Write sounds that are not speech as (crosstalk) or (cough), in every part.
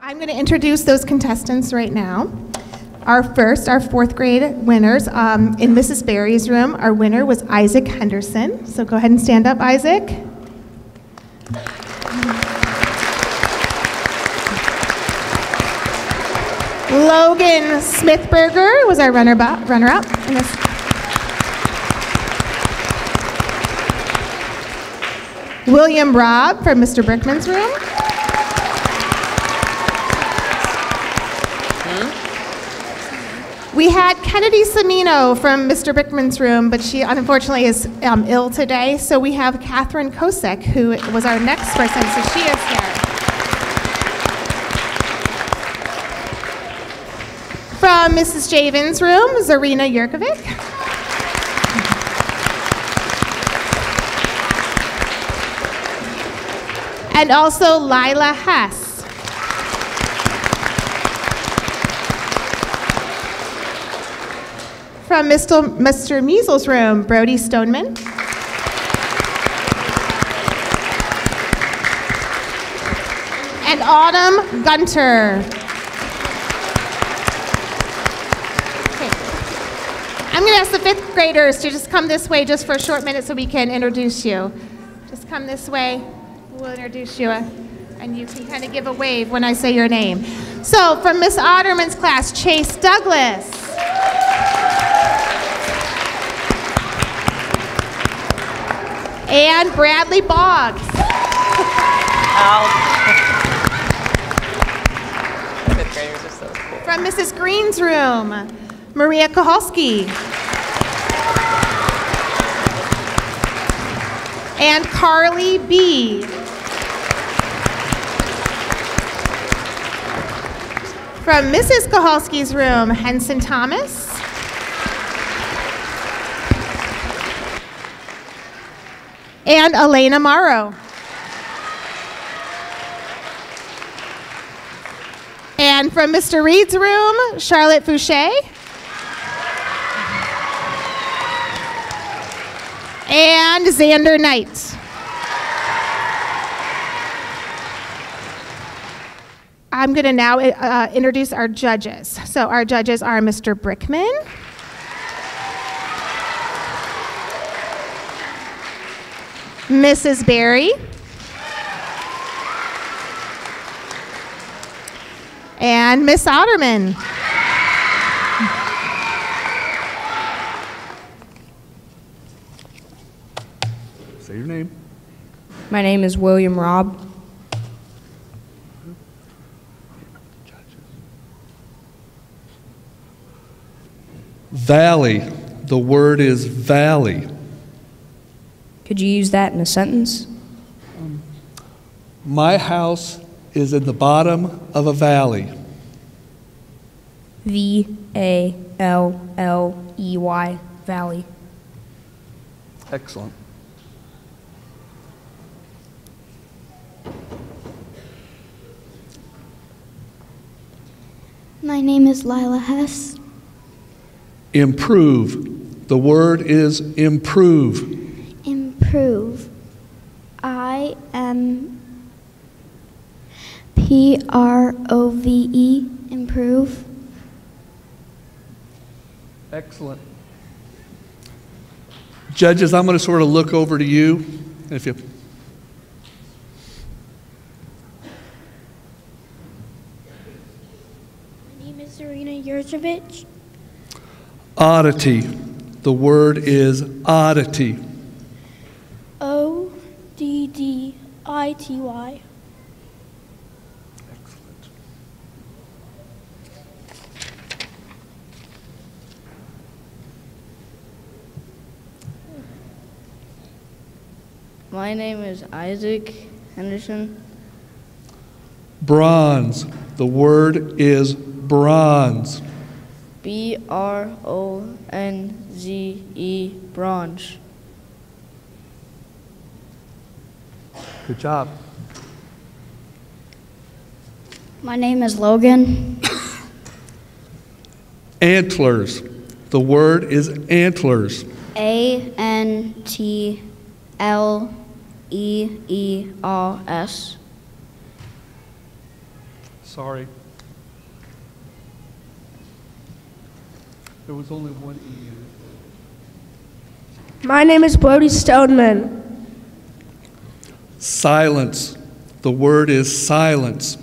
I'm going to introduce those contestants right now. Our first, our fourth grade winners um, in Mrs. Barry's room, our winner was Isaac Henderson. So go ahead and stand up, Isaac. Logan Smithberger was our runner runner up. William Robb from Mr. Brickman's room. We had Kennedy Samino from Mr. Brickman's room, but she unfortunately is um, ill today. So we have Catherine Kosek, who was our next person, so she is here. From Mrs. Javin's room, Zarina Yurkovic. And also Lila Hess. From Mr. Mr. Measles' room, Brody Stoneman. And Autumn Gunter. Okay. I'm going to ask the fifth graders to just come this way just for a short minute so we can introduce you. Just come this way. We'll introduce you, uh, and you can kind of give a wave when I say your name. So, from Miss Otterman's class, Chase Douglas. And Bradley Boggs. so cool. From Mrs. Green's room, Maria Koholski. And Carly B. From Mrs. Koholski's room, Henson Thomas. and Elena Morrow. And from Mr. Reed's room, Charlotte Fouché. And Xander Knight. I'm going to now uh, introduce our judges. So, our judges are Mr. Brickman. Mrs. Barry. And Miss Otterman. Say your name. My name is William Robb. Valley. The word is valley. Could you use that in a sentence? My house is in the bottom of a valley. V A L L E Y, valley. Excellent. My name is Lila Hess. Improve. The word is improve improve. I M P R O V E, improve. Excellent. Judges, I'm going to sort of look over to you. If you My name is Zarina Yurjevich. Oddity. The word is oddity. O D D I T Y. Excellent. My name is Isaac Henderson. Bronze. The word is bronze. B R O N Z E, bronze. Good job. My name is Logan. Antlers. The word is antlers. A N T L E E R S. sorry. There was only one E. My name is Brody Stoneman. Silence. The word is silence.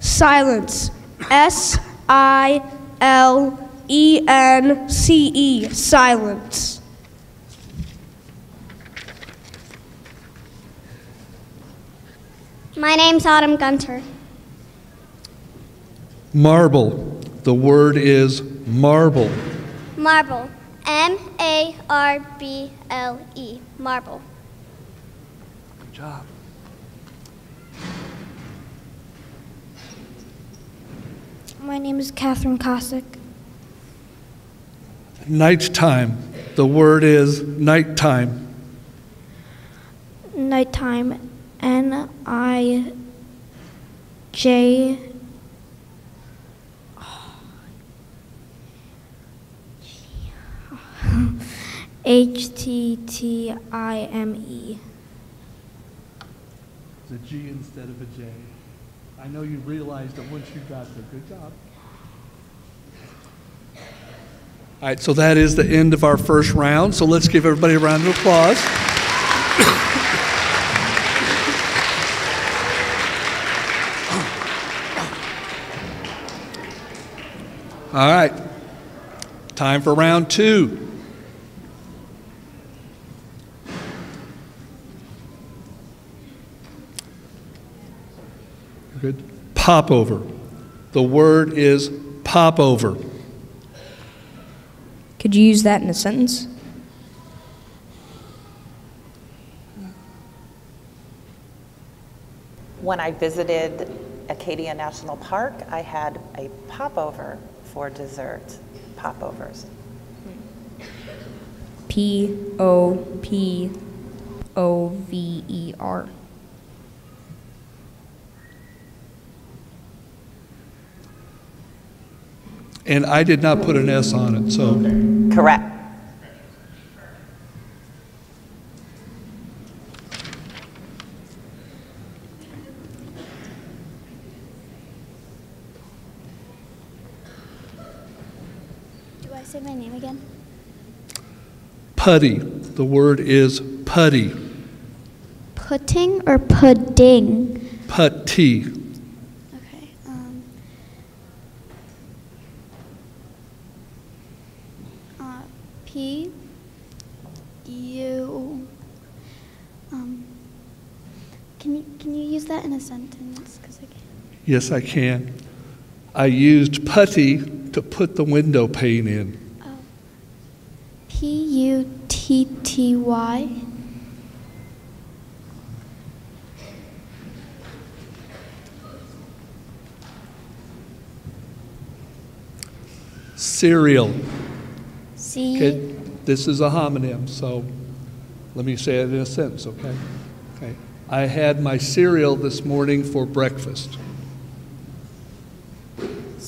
Silence. S I L E N C E. Silence. My name's Autumn Gunter. Marble. The word is marble. Marble. M A R B L E. Marble. Good job. My name is Catherine Cossack. Nighttime. The word is nighttime. Nighttime. N I J (laughs) H T T I M E. It's a G instead of a J. I know you realized it once you got there. Good job. All right, so that is the end of our first round. So let's give everybody a round of applause. (coughs) All right, time for round two. Good. Popover. The word is popover. Could you use that in a sentence? When I visited Acadia National Park, I had a popover for dessert. Popovers. P O P O V E R. And I did not put an S on it, so Correct. Do I say my name again? putty. The word is putty. Putting or pudding? Putty. Okay. Um, uh, P U. Um, can you can you use that in a sentence? Because I can't. Yes, I can. I used putty to put the window pane in. Oh. P U T T Y. Cereal. C. Okay, this is a homonym, so let me say it in a sentence, okay? Okay. I had my cereal this morning for breakfast.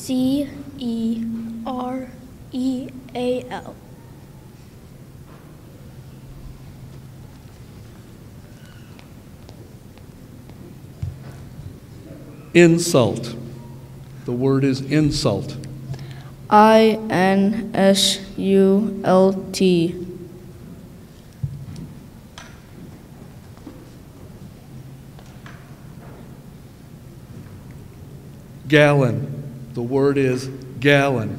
C E R E A L. Insult. The word is insult. I N S U L T. Gallon. The word is gallon.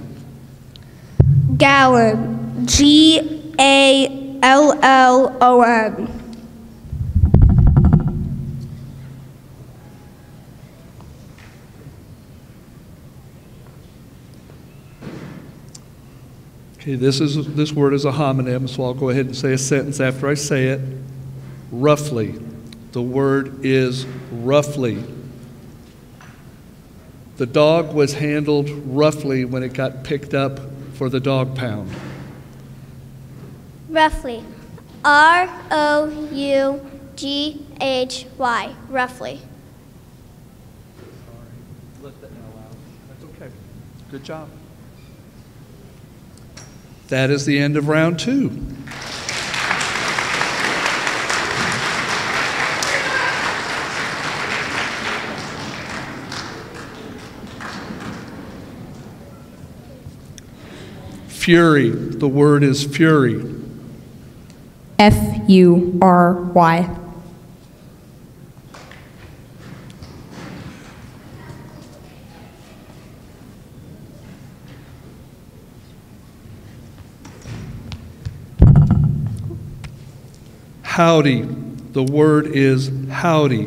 Gallon. G A L L O N. Okay, this is this word is a homonym, so I'll go ahead and say a sentence after I say it. Roughly. The word is roughly. The dog was handled roughly when it got picked up for the dog pound. Roughly. R O U G H Y. Roughly. Let that That's okay. Good job. That is the end of round two. Fury. The word is fury. F U R Y. Howdy. The word is howdy.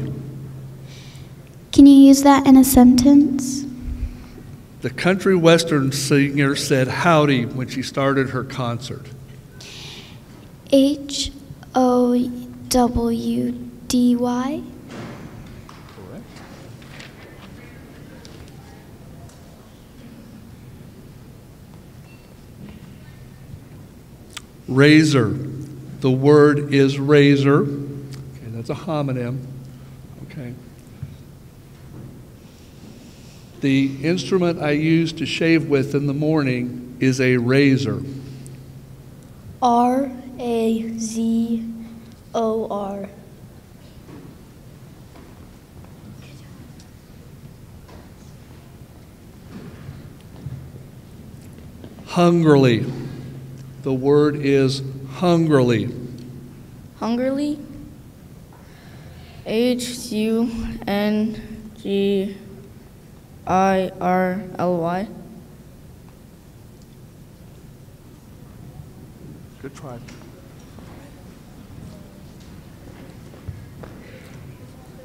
Can you use that in a sentence? The country western singer said howdy when she started her concert. H O W D Y. Correct. Razor. The word is razor. Okay, that's a homonym. Okay. The instrument I use to shave with in the morning is a razor. R A Z O R. Hungrily. The word is hungrily. Hungerly. H U N G I R L Y. Good try.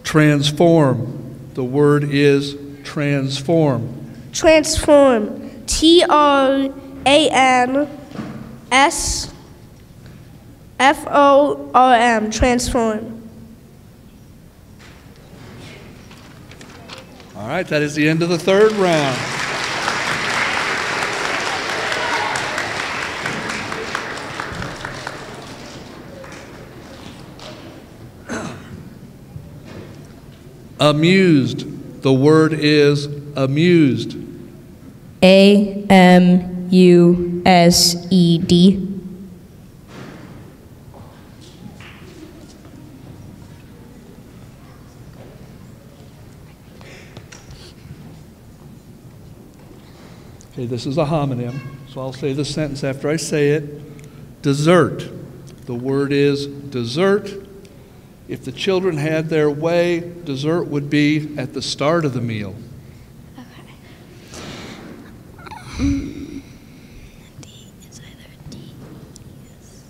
Transform. The word is transform. Transform. T R A N S F O R M. Transform. Right, that is the end of the third round. (clears throat) Amused. The word is amused. A M U S E D. Okay, this is a homonym, so I'll say the sentence after I say it. Dessert. The word is dessert. If the children had their way, dessert would be at the start of the meal. D. It's either D. Yes.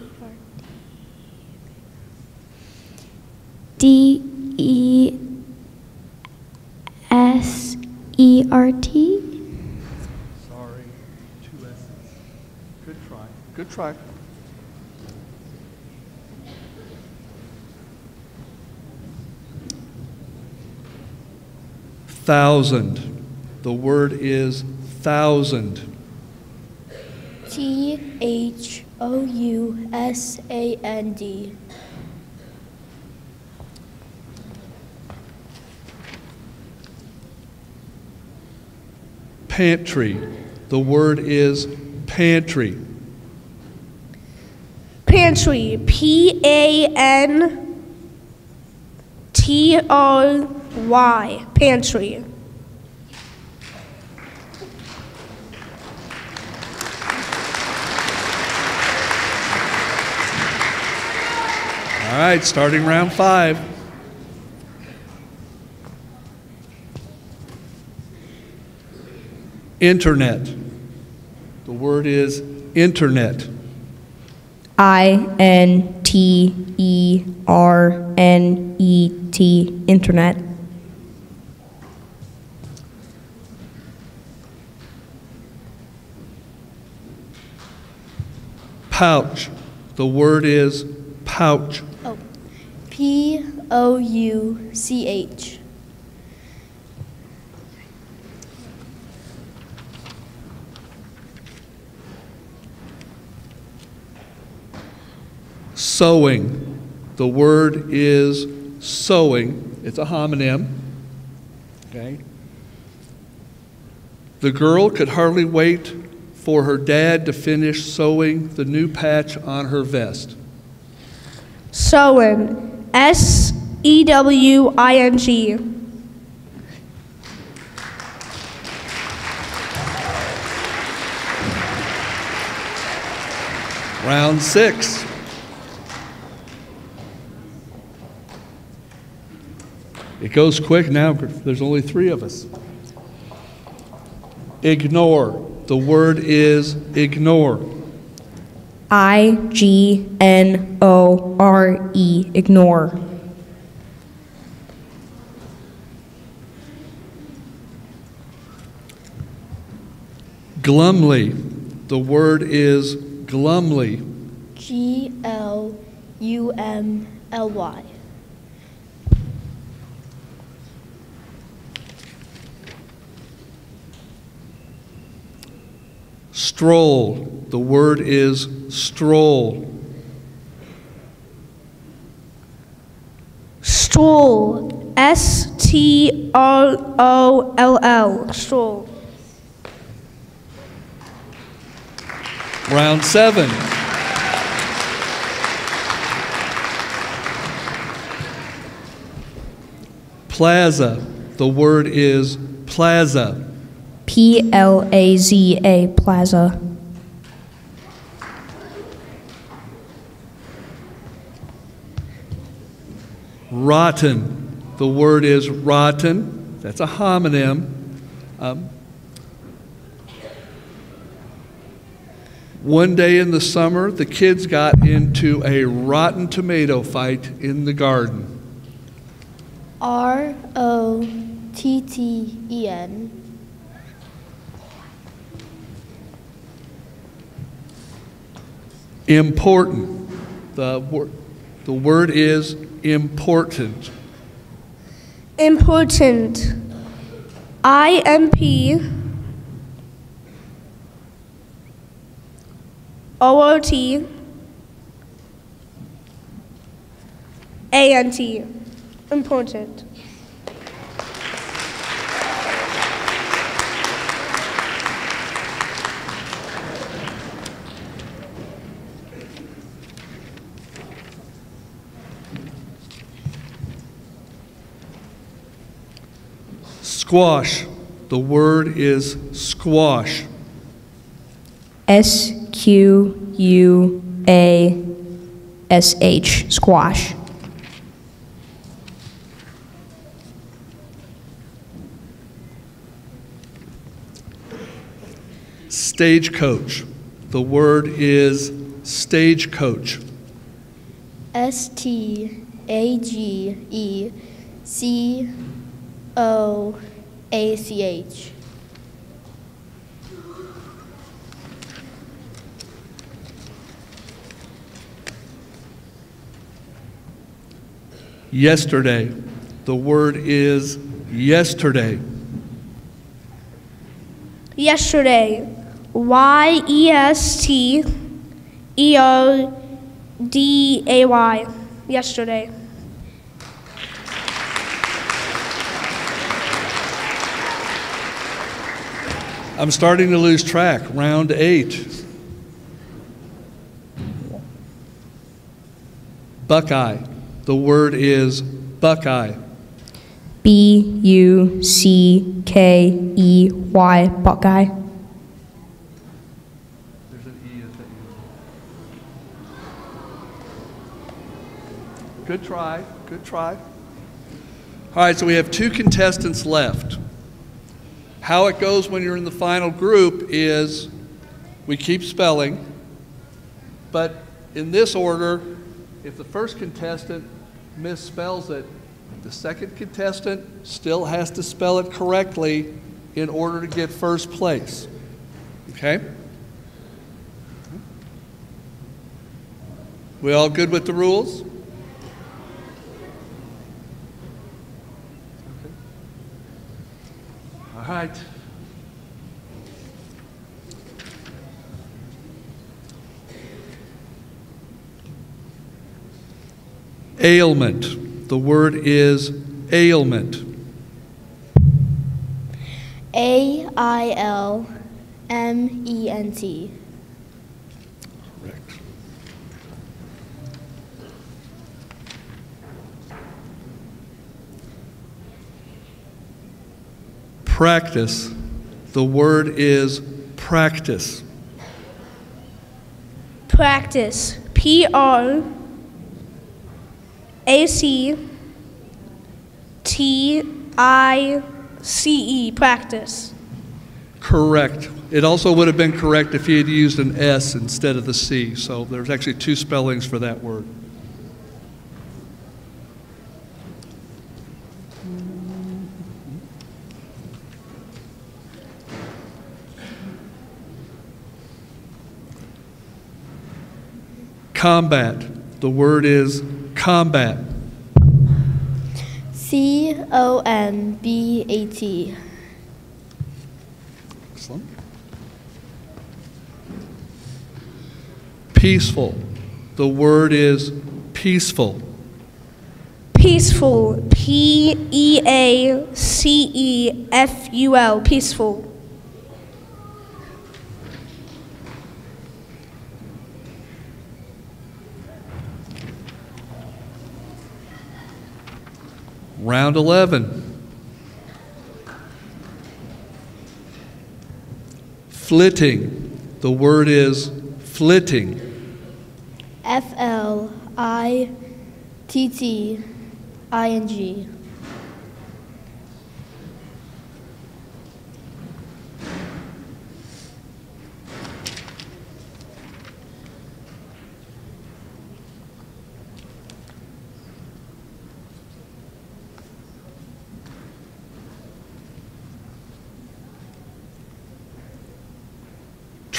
Okay. D E S E R T. Sorry, two S's. Good try. Good try. Thousand. The word is thousand. T H O U S A N D. Pantry. The word is pantry. Pantry. P A N T R Y. Pantry. All right, starting round five. Internet. The word is internet. I N T E R N E T. Internet. Pouch. The word is pouch. Oh. P O U C H. Sewing. The word is sewing. It's a homonym. Okay. The girl could hardly wait for her dad to finish sewing the new patch on her vest? Sewing. S E W I N G. Round six. It goes quick now. There's only three of us. Ignore. The word is ignore. I G N O R E. Ignore. Glumly. The word is glumly. G L U M L Y. Stroll. The word is stroll. Stroll. S T R O L L. Stroll. Round seven. Plaza. The word is plaza. P L A Z A. Plaza. Rotten. The word is rotten. That's a homonym. Um, one day in the summer, the kids got into a rotten tomato fight in the garden. R O T T E N. Important. The, wor- the word is important. Important. I M P O O T A N T. Important. Squash. The word is squash. S Q U A S H. Squash. Stagecoach. The word is stagecoach. S T A G E C O A C H. Yesterday. The word is yesterday. Yesterday. Y E S T E O D A Y. Yesterday. I'm starting to lose track. Round eight. Buckeye. The word is Buckeye. B U C K E Y. Buckeye. There's an E at the end. Good try. Good try. All right, so we have two contestants left. How it goes when you're in the final group is we keep spelling, but in this order, if the first contestant misspells it, the second contestant still has to spell it correctly in order to get first place. Okay? We all good with the rules? Right. Ailment. The word is ailment. A I L M E N T. Correct. Practice. The word is practice. Practice. P R A C T I C E. Practice. Correct. It also would have been correct if he had used an S instead of the C. So there's actually two spellings for that word. Combat. The word is combat. C O M B A T. Excellent. Peaceful. The word is peaceful. Peaceful. P E A C E F U L. Peaceful. Round 11. Flitting. The word is flitting. F L I T T I N G.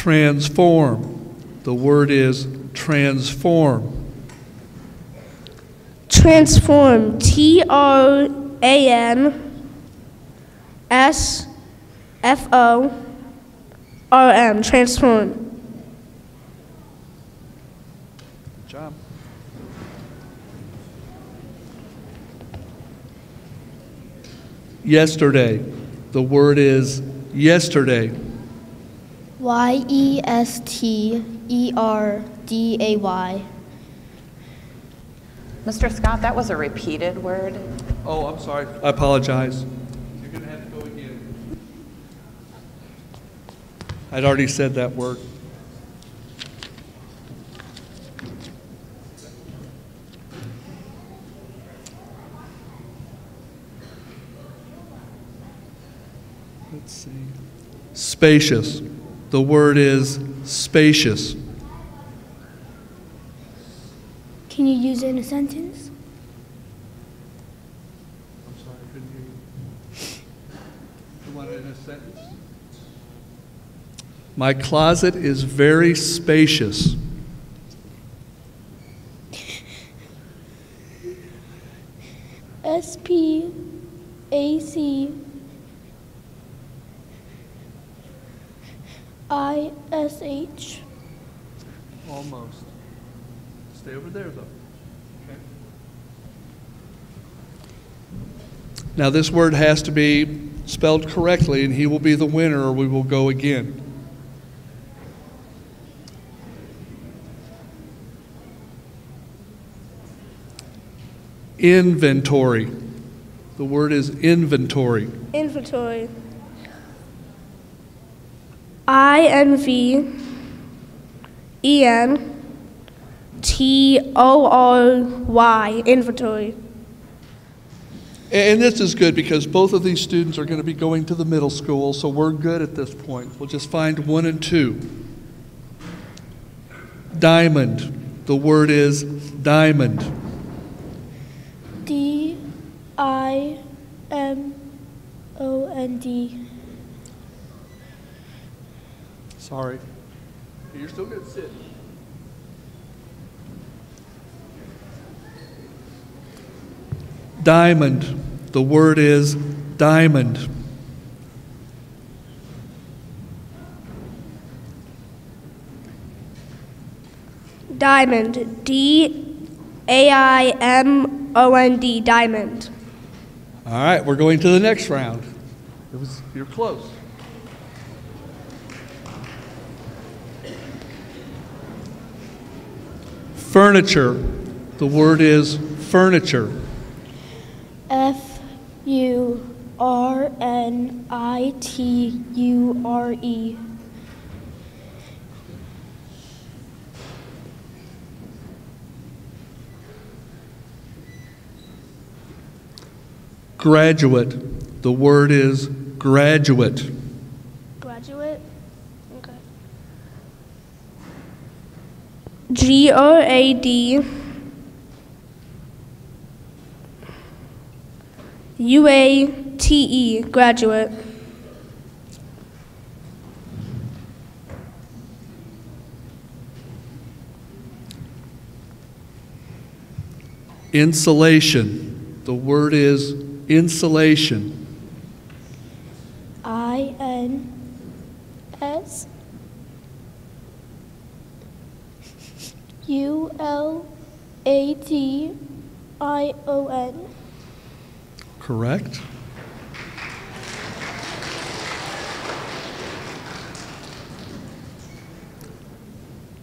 Transform. The word is transform. Transform. T R A N S F O R M. Transform. Job. Yesterday. The word is yesterday. Y E S T E R D A Y. Mr. Scott, that was a repeated word. Oh, I'm sorry. I apologize. You're going to have to go again. I'd already said that word. Let's see. Spacious. The word is spacious. Can you use it in a sentence? I'm sorry, I couldn't hear you. You want it in a sentence? My closet is very spacious. S P A C I S H. Almost. Stay over there, though. Okay. Now, this word has to be spelled correctly, and he will be the winner, or we will go again. Inventory. The word is inventory. Inventory. I N V E N T O R Y. Inventory. And this is good because both of these students are going to be going to the middle school, so we're good at this point. We'll just find one and two. Diamond. The word is diamond. D I M O N D. Sorry. You're still going to sit. Diamond. The word is diamond. Diamond. D A I M O N D. Diamond. All right, we're going to the next round. It was, you're close. Furniture. The word is furniture. F U R N I T U R E. Graduate. The word is graduate. Graduate? Okay. G R A D U A T E, graduate. Insulation. The word is insulation. I N S U L A T I O N. Correct.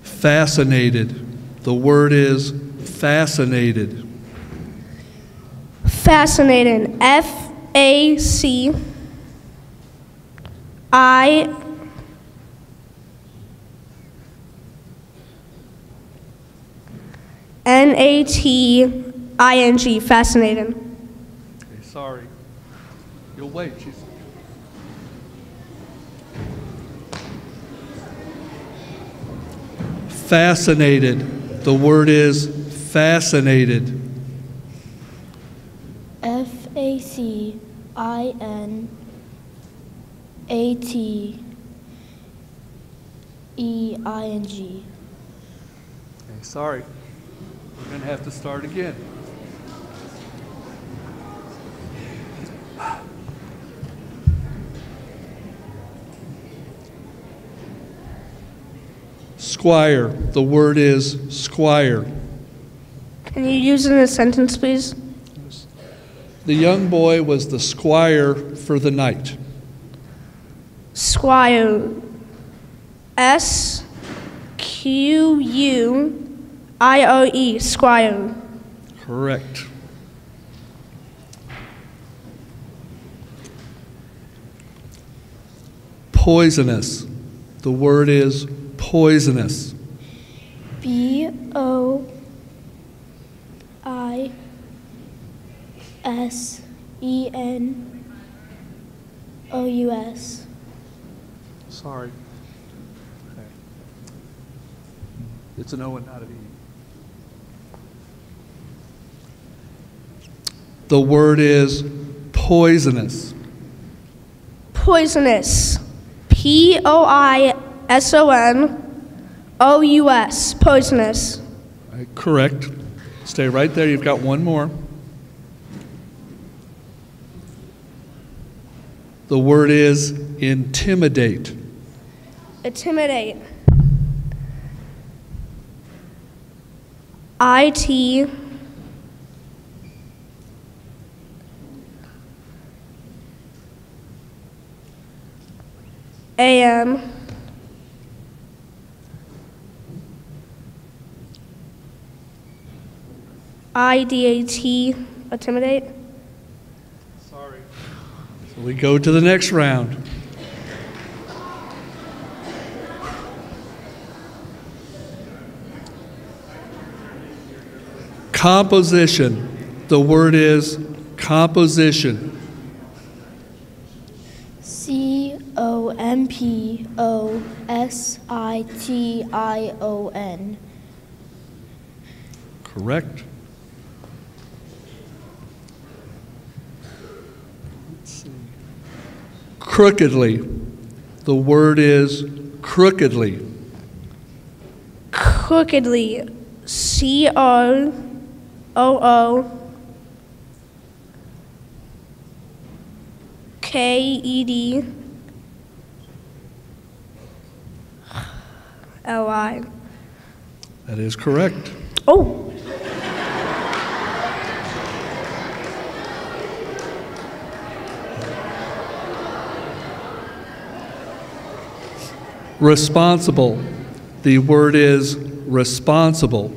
Fascinated. The word is fascinated. Fascinating. F A C I N A T I N G. Fascinating. Okay, sorry. You'll wait. She's... Fascinated. The word is fascinated. F A C I N A T E I N G. Okay, sorry. We're going to have to start again. Squire. The word is squire. Can you use it in a sentence, please? The young boy was the squire for the night. Squire. S Q U I O E. Squire. Correct. Poisonous. The word is poisonous. B O I S E N O U S. Sorry. It's an O and not an E. The word is poisonous. Poisonous. P O I S O N O U S. Poisonous. Right, correct. Stay right there. You've got one more. The word is intimidate. Intimidate. I T A M I D A T intimidate. Sorry. So we go to the next round. Composition. The word is composition. C O M P O S I T I O N. Correct. Let's see. Crookedly. The word is crookedly. Crookedly. C R O O K E D L I. That is correct. Oh. Responsible. The word is responsible.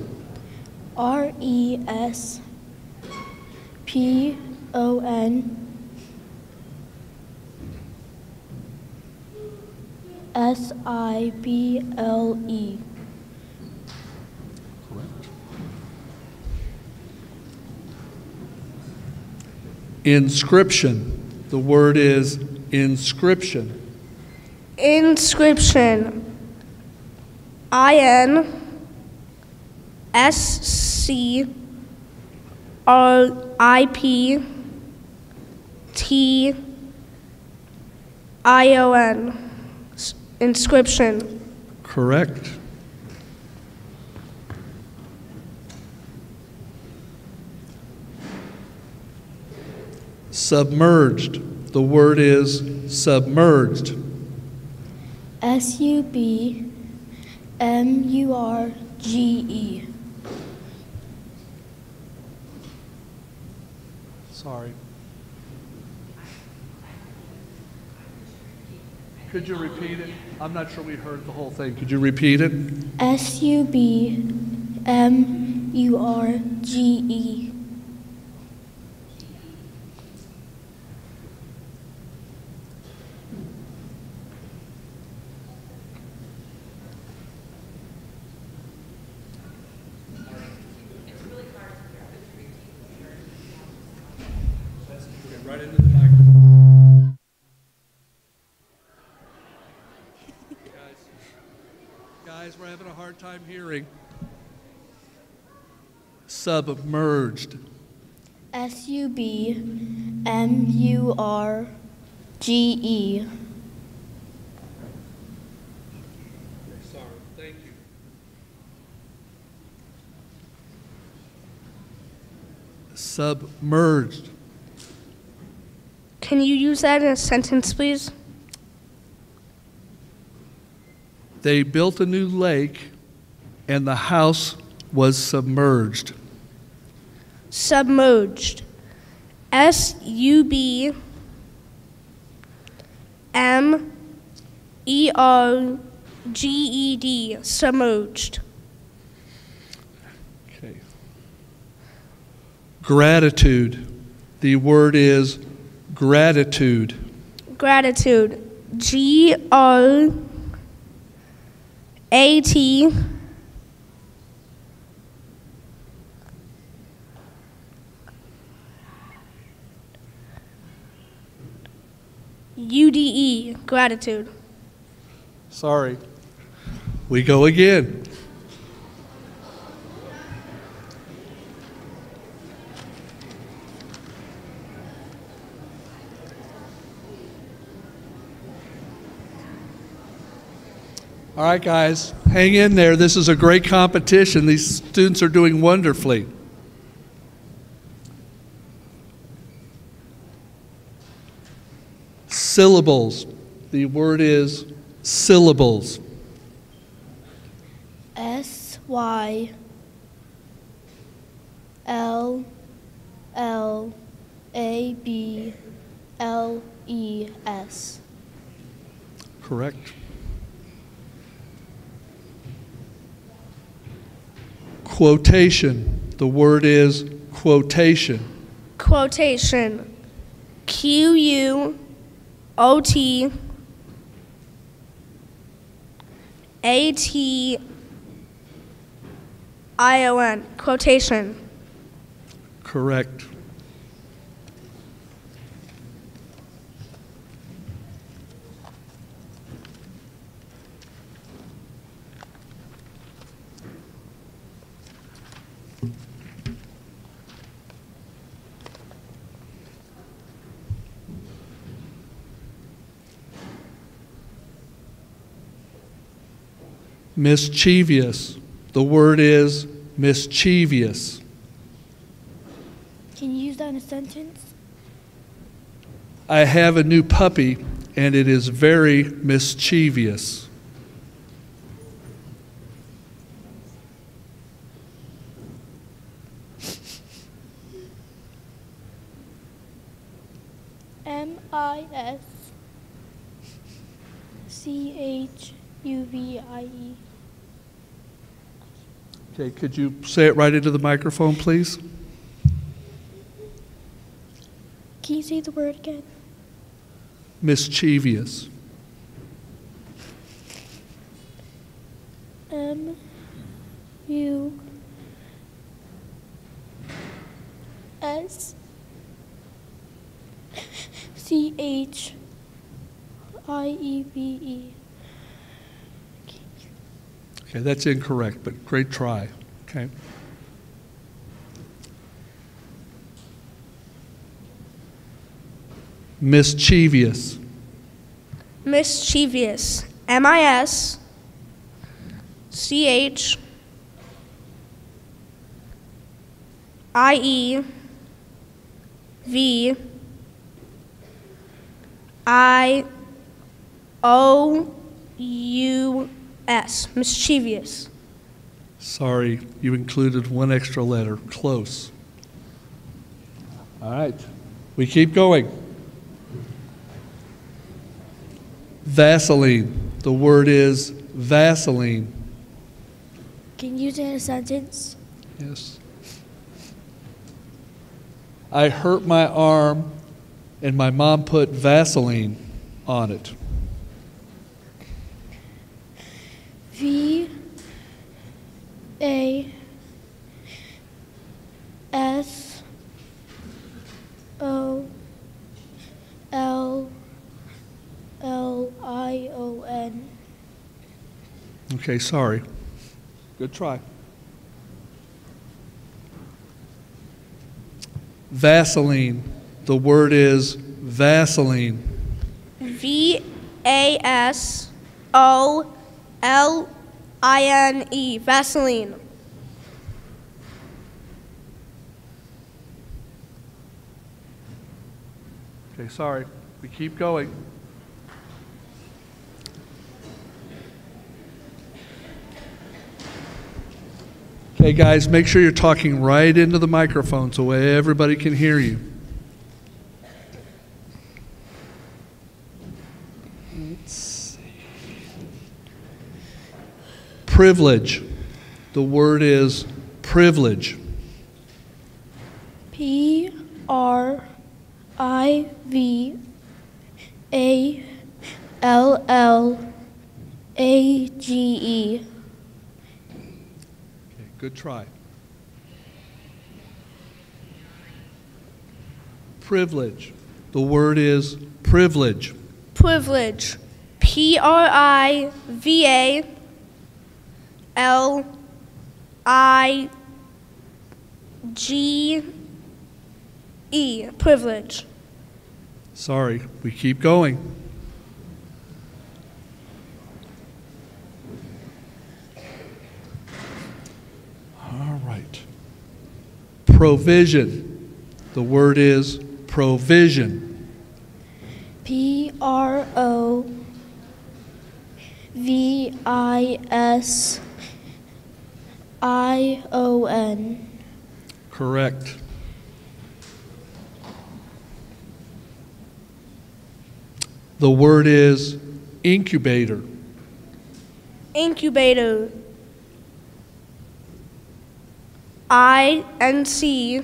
S P O N S I B L E. Correct. Inscription. The word is inscription. Inscription. I N S C R I P T I O N. S- Inscription. Correct. Submerged. The word is submerged. S U B M U R G E. Sorry. Could you repeat it? I'm not sure we heard the whole thing. Could you repeat it? S U B M U R G E. Right into the microphone. Time hearing. Submerged. S U B M U R G E. Sorry, thank you. Submerged. Can you use that in a sentence, please? They built a new lake and the house was submerged. Submerged. S U B M E R G E D. Submerged. Okay. Gratitude. The word is gratitude. Gratitude. G R A T U D E. Gratitude. Sorry. We go again. All right, guys, hang in there. This is a great competition. These students are doing wonderfully. Syllables. The word is syllables. S Y L L A B L E S. Correct. Quotation. The word is quotation. Quotation. Q U O T A T I O N. Quotation. Correct. Mischievous. The word is mischievous. Can you use that in a sentence? I have a new puppy, and it is very mischievous. M I S C H U V I E. Okay, could you say it right into the microphone, please? Can you say the word again? Mischievous. M U S C H I E V E. Okay, that's incorrect, but great try. Okay. Mischievous. Mischievous. M I S C H I E V I O U S. Mischievous. Sorry, you included one extra letter. Close. All right, we keep going. Vaseline. The word is Vaseline. Can you use it in a sentence? Yes. I hurt my arm and my mom put Vaseline on it. V A S O L L I O N. Okay, sorry. Good try. Vaseline. The word is Vaseline. V A S O L I N E. Vaseline. Okay, sorry. We keep going. Okay, guys, make sure you're talking right into the microphone so everybody can hear you. Privilege. The word is privilege. P R I V A L L A G E. Okay, good try. Privilege. The word is privilege. Privilege. P R I V A L I G E. Privilege. Sorry, we keep going. All right. Provision. The word is provision. P R O V I S I O N. Correct. The word is incubator. Incubator. I N C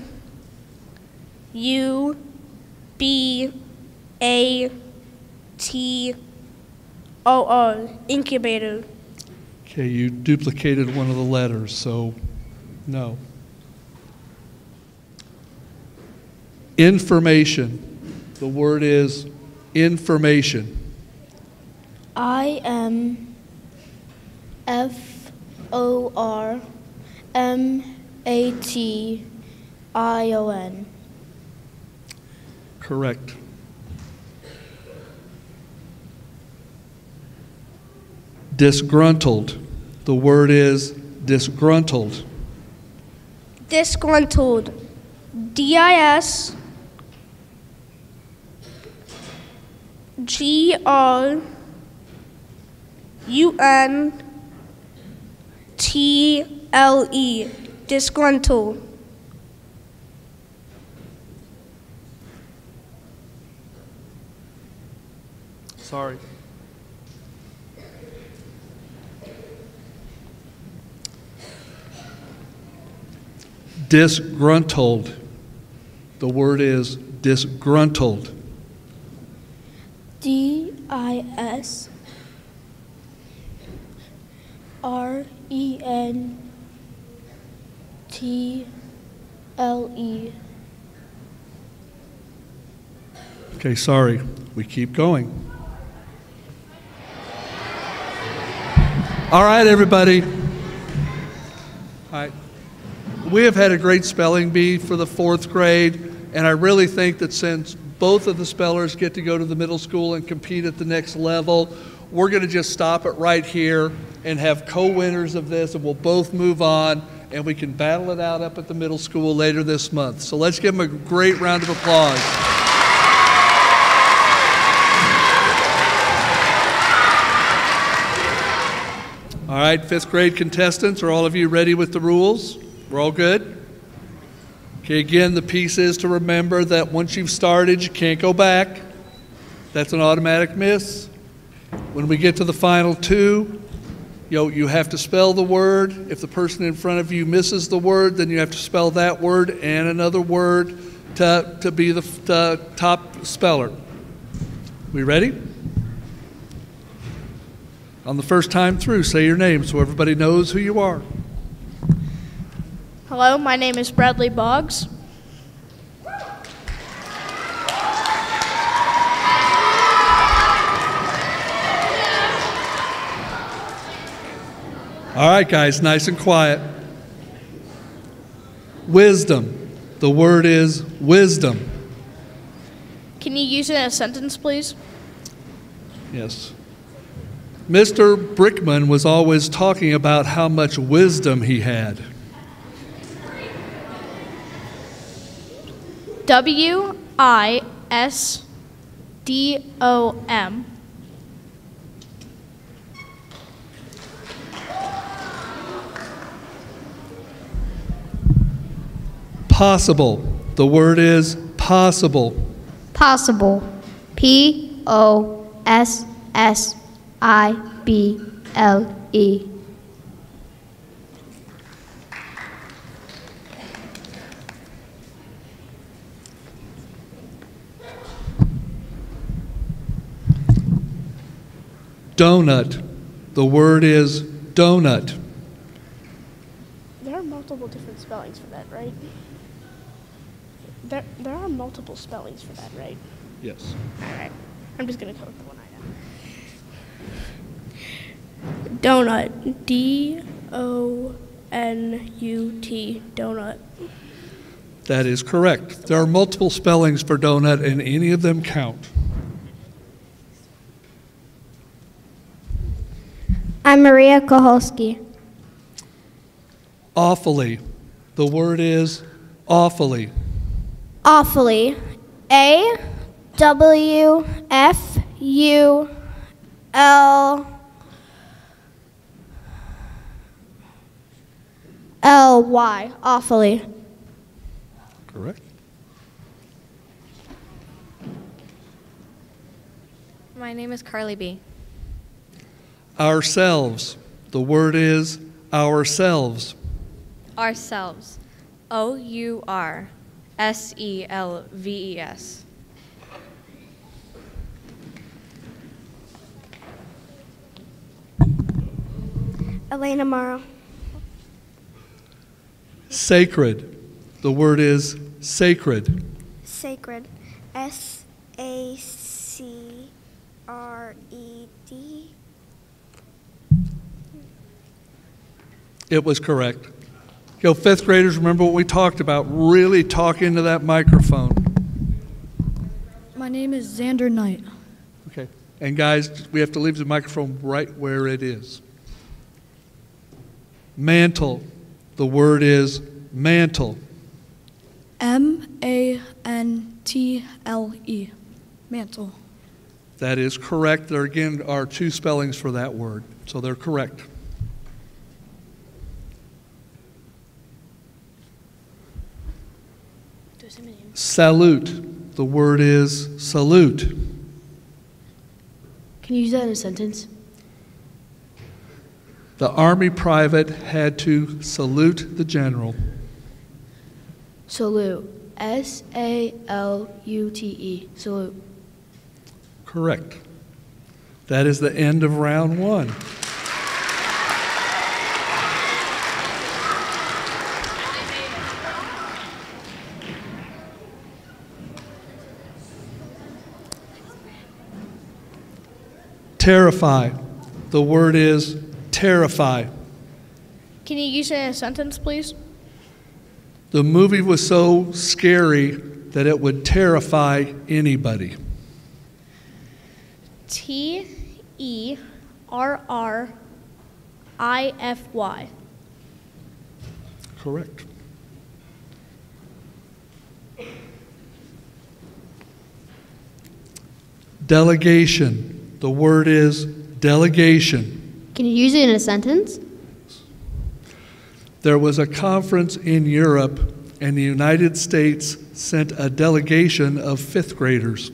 U B A T O R. Incubator. Okay, you duplicated one of the letters, so no. Information. The word is information. I M F O R M A T I O N. Correct. Disgruntled. The word is disgruntled. Disgruntled. D I S G R U N T L E. Disgruntled. Sorry. Disgruntled. The word is disgruntled. D I S R E N T L E. Okay, sorry. We keep going. All right, everybody. All right. We have had a great spelling bee for the fourth grade, and I really think that since both of the spellers get to go to the middle school and compete at the next level, we're going to just stop it right here and have co winners of this, and we'll both move on, and we can battle it out up at the middle school later this month. So let's give them a great round of applause. All right, fifth grade contestants, are all of you ready with the rules? We're all good? Okay, again, the piece is to remember that once you've started, you can't go back. That's an automatic miss. When we get to the final two, you know, you have to spell the word. If the person in front of you misses the word, then you have to spell that word and another word to, to be the the top speller. We ready? On the first time through, say your name so everybody knows who you are. Hello, my name is Bradley Boggs. All right, guys, nice and quiet. Wisdom. The word is wisdom. Can you use it in a sentence, please? Yes. Mr. Brickman was always talking about how much wisdom he had. W I S D O M. Possible. The word is possible. Possible. P O S S I B L E. Donut. The word is donut. There are multiple different spellings for that, right? There, there are multiple spellings for that, right? Yes. All right. I'm just going to go with the one I know. Donut. D O N U T. Donut. That is correct. There are multiple spellings for donut, and any of them count. I'm Maria Koholski. Awfully. The word is awfully. Awfully. A W F U L L Y. Awfully. Correct. My name is Carly B. Ourselves. The word is ourselves. Ourselves. O U R S E L V E S. Elena Morrow. Sacred. The word is sacred. Sacred. S A C R E D. It was correct. Yo, fifth graders, remember what we talked about? Really talk into that microphone. My name is Xander Knight. Okay. And guys, we have to leave the microphone right where it is. Mantle. The word is mantle. M A N T L E. Mantle. That is correct. There again are two spellings for that word, so they're correct. Salute. The word is salute. Can you use that in a sentence? The army private had to salute the general. Salute. S A L U T E. Salute. Correct. That is the end of round one. Terrify. The word is terrify. Can you use it in a sentence, please? The movie was so scary that it would terrify anybody. T E R R I F Y. Correct. Delegation. The word is delegation. Can you use it in a sentence? There was a conference in Europe, and the United States sent a delegation of fifth graders.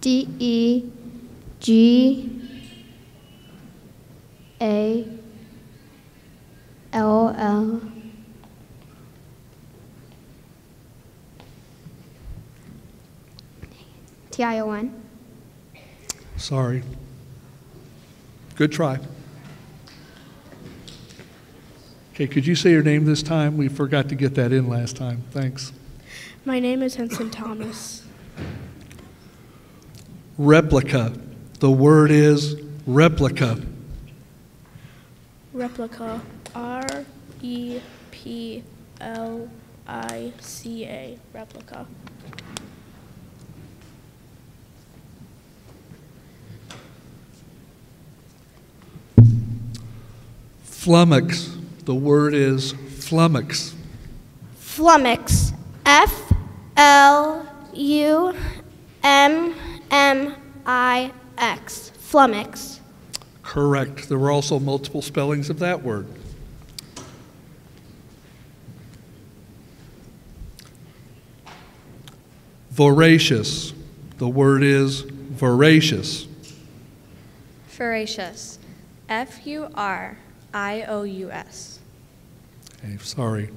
D E G A L L T I O N. Sorry. Good try. Okay, could you say your name this time? We forgot to get that in last time. Thanks. My name is Henson Thomas. Replica. The word is replica. Replica. R E P L I C A. Replica. Flummox. The word is flummox. Flummox. F L U M M I X. Flummox. Correct. There were also multiple spellings of that word. Voracious. The word is voracious. Voracious. F U R I O U S. Okay, sorry.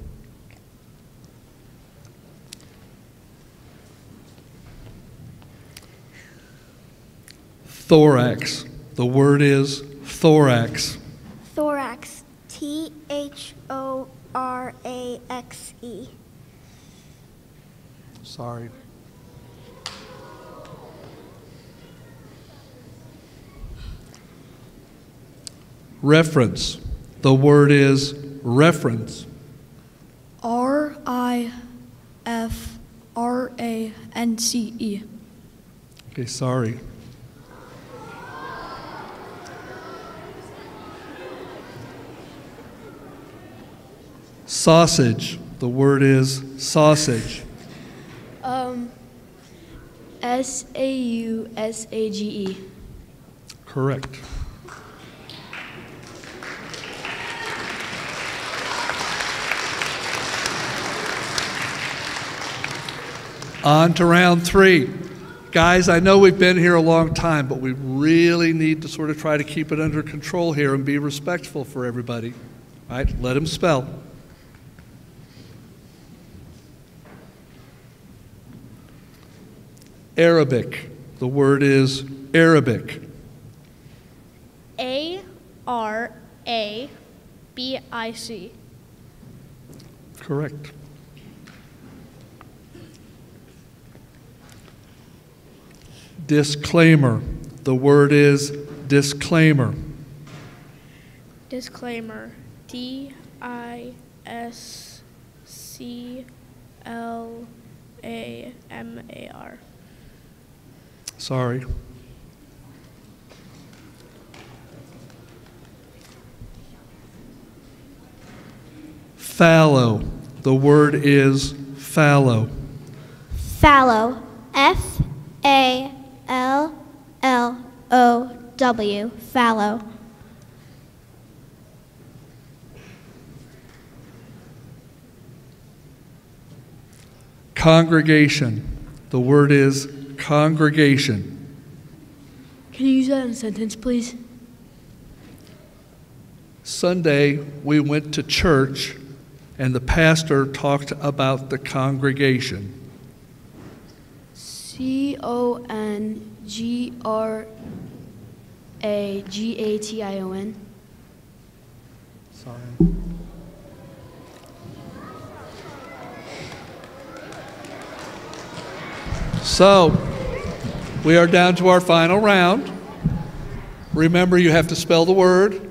Thorax. The word is thorax. Thorax. T H O R A X E. Sorry. Reference. The word is reference. R I F R A N C E. Okay, sorry. Sausage. The word is sausage. Um, S A U S A G E. Correct. On to round three. Guys, I know we've been here a long time, but we really need to sort of try to keep it under control here and be respectful for everybody. All right, let him spell. Arabic. The word is Arabic. A R A B I C. Correct. Disclaimer. The word is disclaimer. Disclaimer. D I S C L A M A R. Sorry. Fallow. The word is fallow. Fallow. F A L L O W. Fallow. Congregation. The word is congregation. Can you use that in a sentence, please? Sunday, we went to church and the pastor talked about the congregation. C O N G R A G A T I O N. Sorry. So, we are down to our final round. Remember, you have to spell the word.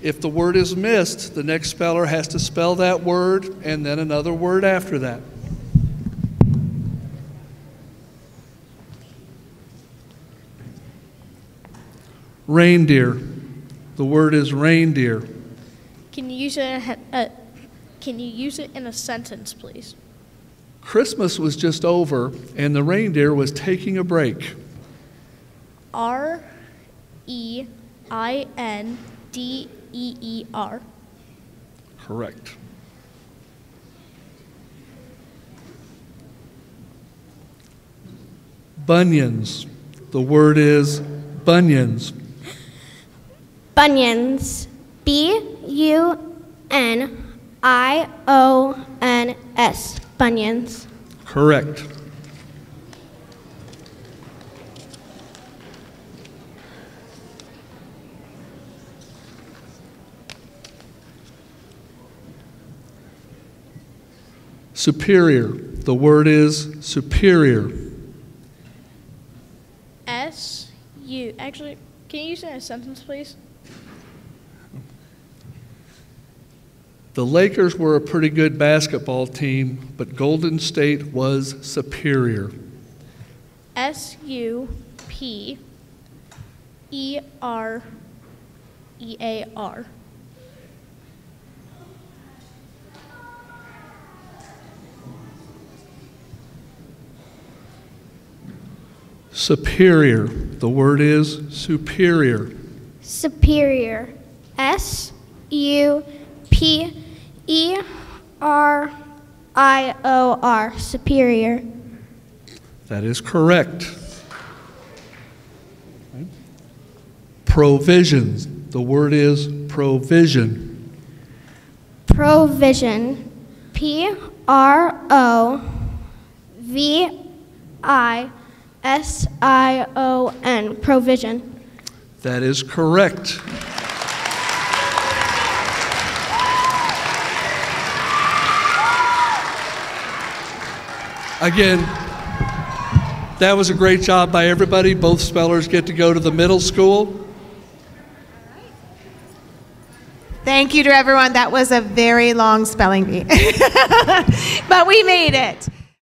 If the word is missed, the next speller has to spell that word and then another word after that. Reindeer. The word is reindeer. Can you use it? In a, uh, can you use it in a sentence, please? Christmas was just over and the reindeer was taking a break. R E I N D E E R. Correct. Bunions. The word is bunions. Bunions. B U N I O N S. Bunions. Correct. Superior. The word is superior. S U. Actually, can you use it in a sentence, please? The Lakers were a pretty good basketball team, but Golden State was superior. S U P E R E A R. Superior. The word is superior. Superior. S U P E R I O R. Superior. That is correct. Provisions. The word is provision. Provision. P R O V I S I O N. Provision. That is correct. Again, that was a great job by everybody. Both spellers get to go to the middle school. Thank you to everyone. That was a very long spelling bee. (laughs) but we made it.